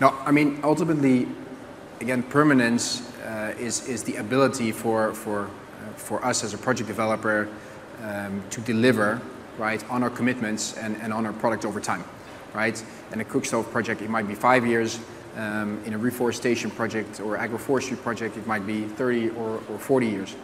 No, I mean, ultimately, again, permanence uh, is, is the ability for, for, uh, for us as a project developer um, to deliver right, on our commitments and, and on our product over time. Right? In a cook stove project, it might be five years. Um, in a reforestation project or agroforestry project, it might be 30 or, or 40 years.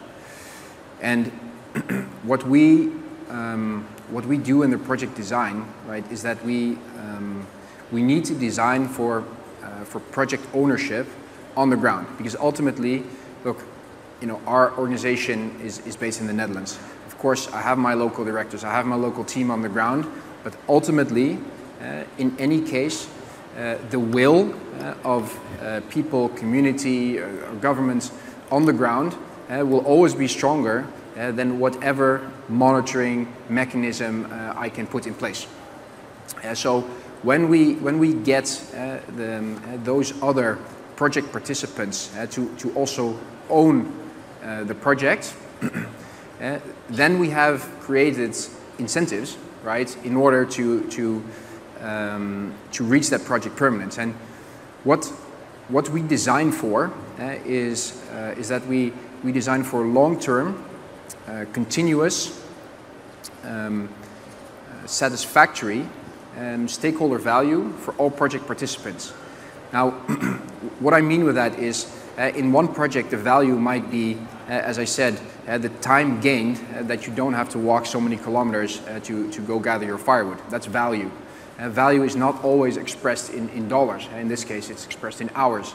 And what we um, what we do in the project design, right, is that we um, we need to design for uh, for project ownership on the ground because ultimately, look, you know, our organization is is based in the Netherlands. Of course, I have my local directors, I have my local team on the ground, but ultimately, uh, in any case, uh, the will uh, of uh, people, community, or governments on the ground will always be stronger than whatever monitoring mechanism I can put in place. so when we, when we get the, um, those other project participants to, to also own the project, then we have created incentives, right, in order to, to um, to reach that project permanence. And what, what we design for uh, is, uh, is that we, we design for long-term, uh, continuous, um, satisfactory um, stakeholder value for all project participants. Now, what I mean with that is uh, in one project the value might be, uh, as I said, uh, the time gained that you don't have to walk so many kilometers to, to go gather your firewood. That's value. Uh, value is not always expressed in, in dollars. Uh, in this case, it's expressed in hours.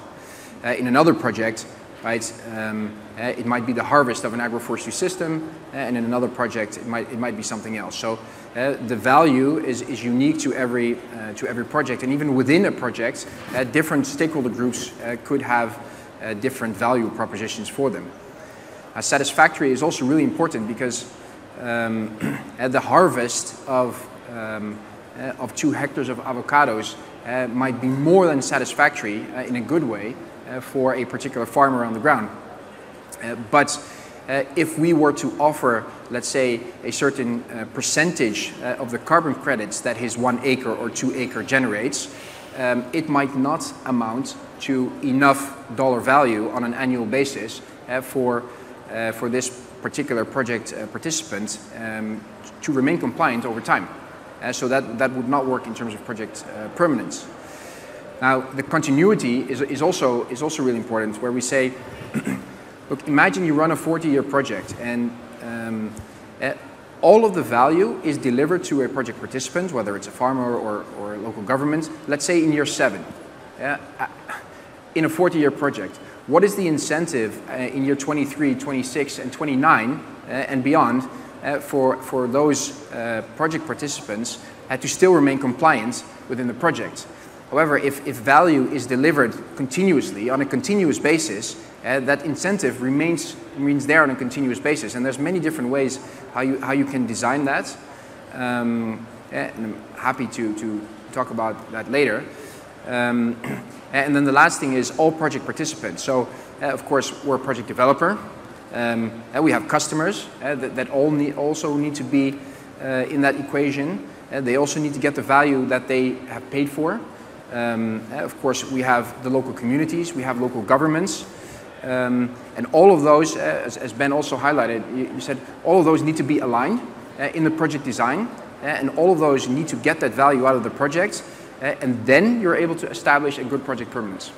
Uh, in another project, right, um, uh, it might be the harvest of an agroforestry system, uh, and in another project, it might, it might be something else. So uh, the value is, is unique to every, to every project. And even within a project, different stakeholder groups could have different value propositions for them. satisfactory is also really important because um, at the harvest of um, uh, of two hectares of avocados uh, might be more than satisfactory uh, in a good way for a particular farmer on the ground. but if we were to offer, let's say, a certain percentage of the carbon credits that his one acre or two acre generates, um, it might not amount to enough dollar value on an annual basis uh, for, uh, for this particular project uh, participant um, to remain compliant over time. Uh, so that, that would not work in terms of project uh, permanence. Now, the continuity is, is, also, is also really important, where we say, look, imagine you run a 40-year project and um, uh, all of the value is delivered to a project participant, whether it's a farmer or, or a local government, let's say in year seven, yeah, in a 40-year project. What is the incentive uh, in year 23, 26, and 29 uh, and beyond uh, for, for those project participants to still remain compliant within the project. However, if, if value is delivered continuously on a continuous basis, uh, that incentive remains, remains there on a continuous basis. And there's many different ways how you, how you can design that. Um, and I'm happy to, to talk about that later. Um, and then the last thing is all project participants. So, uh, of course, we're a project developer. Um, and we have customers uh, that, that, all need, also need to be in that equation. They also need to get the value that they have paid for. Um, uh, of course, we have the local communities, we have local governments, um, and all of those, uh, as, as, Ben also highlighted, you, said all of those need to be aligned uh, in the project design, and all of those need to get that value out of the project, and then you're able to establish a good project permanence.